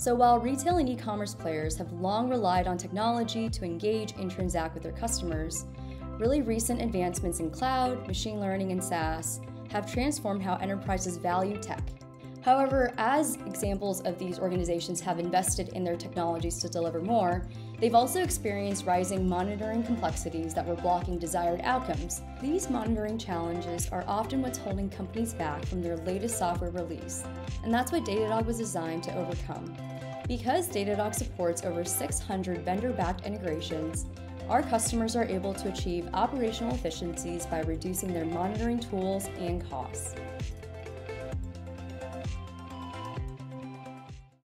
So while retail and e commerce players have long relied on technology to engage and transact with their customers, really recent advancements in cloud, machine learning, and SaaS have transformed how enterprises value tech. However, as examples of these organizations have invested in their technologies to deliver more, they've also experienced rising monitoring complexities that were blocking desired outcomes. These monitoring challenges are often what's holding companies back from their latest software release, and that's what Datadog was designed to overcome. Because Datadog supports over 600 vendor backed integrations, our customers are able to achieve operational efficiencies by reducing their monitoring tools and costs.